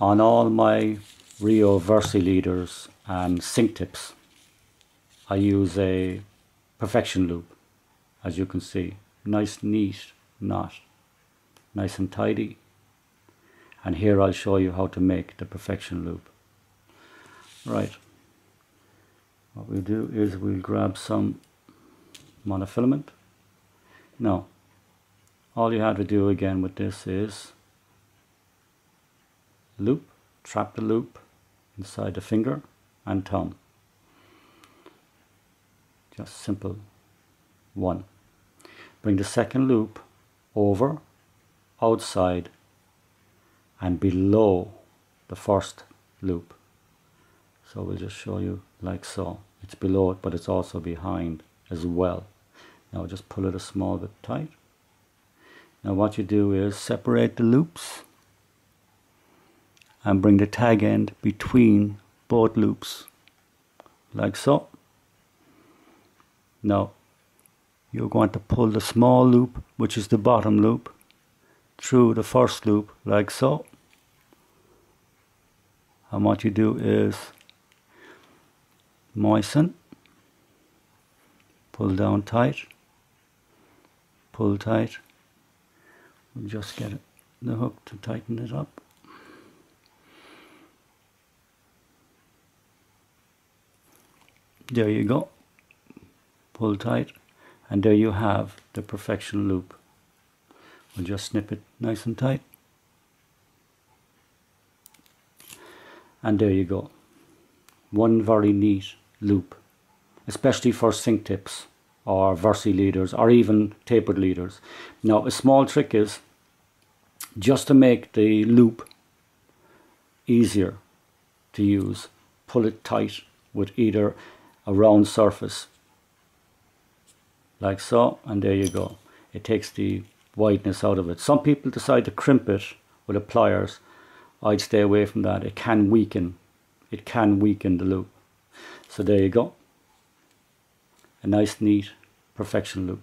on all my Rio Versi leaders and sink tips. I use a perfection loop as you can see. Nice neat knot nice and tidy. And here I'll show you how to make the perfection loop. Right. What we'll do is we'll grab some monofilament. Now all you have to do again with this is loop trap the loop inside the finger and thumb. Just simple one. Bring the second loop over outside and below the first loop. So we'll just show you like so. It's below it but it's also behind as well. Now just pull it a small bit tight. Now what you do is separate the loops and bring the tag end between both loops. Like so. Now you're going to pull the small loop which is the bottom loop through the first loop like so. And what you do is moisten pull down tight pull tight. And just get the hook to tighten it up there you go. Pull tight. And there you have the perfection loop. We'll just snip it nice and tight. And there you go. One very neat loop especially for sink tips or versi leaders or even tapered leaders. Now a small trick is just to make the loop easier to use. Pull it tight with either a round surface like so and there you go. It takes the wideness out of it. Some people decide to crimp it with a pliers. I'd stay away from that. It can weaken. It can weaken the loop. So there you go. A nice neat perfection loop